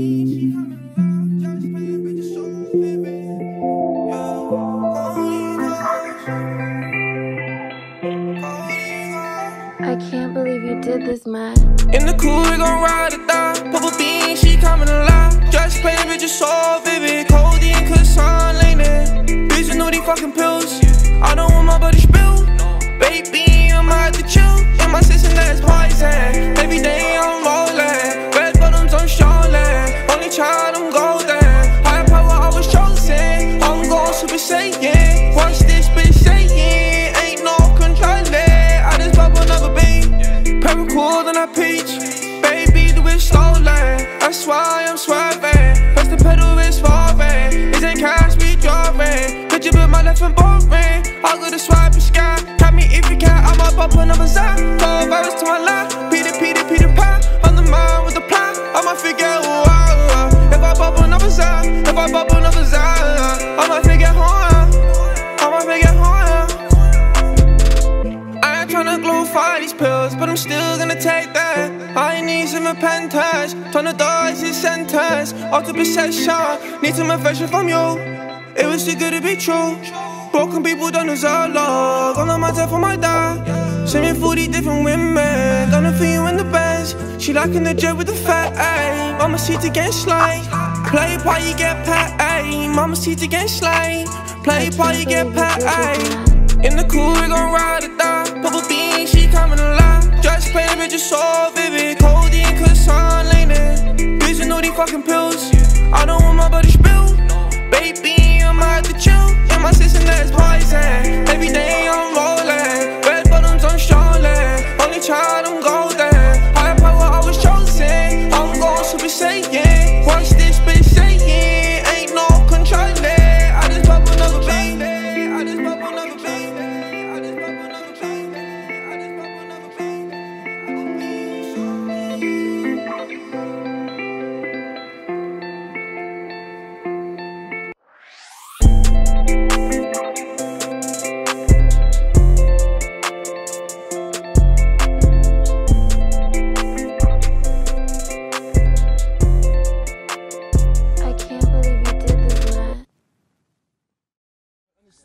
I can't believe you did this, man. In the cool, we gon' ride or die. Purple bean, she coming alive. Just playing, bitch, you solve it. On that peach. Baby, the whip stolen. That's why I'm swerving. Press the pedal, it's falling. Isn't cash, we driving. Could you put my left and boring? I got a swipe and sky. Got me if you can, I might pop another side. Tryna glorify these pills, but I'm still gonna take that. I need some repentance, tryna die is sentence. Auto possession, need some affection from you. It was too good to be true. Broken people don't deserve love. I'm not myself for my dad. Send me 40 different women, gonna for you in the Benz. She liking the jet with the fat A. Mama seat against slide. Play it while you get paid. Mama seat against slide. Play it while you get paid. In the cool, we gon' ride or die. Know these fucking pills. I don't want my body spill. Baby, I'm out to chill. And my sister, that's poison.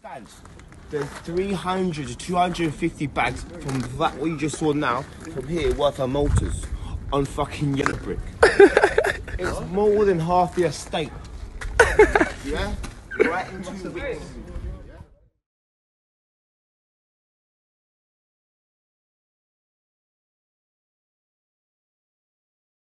Understand. There's 300 to 250 bags from that what you just saw now from here worth of motors on fucking yellow brick. it's more than half the estate. yeah? Right in two weeks.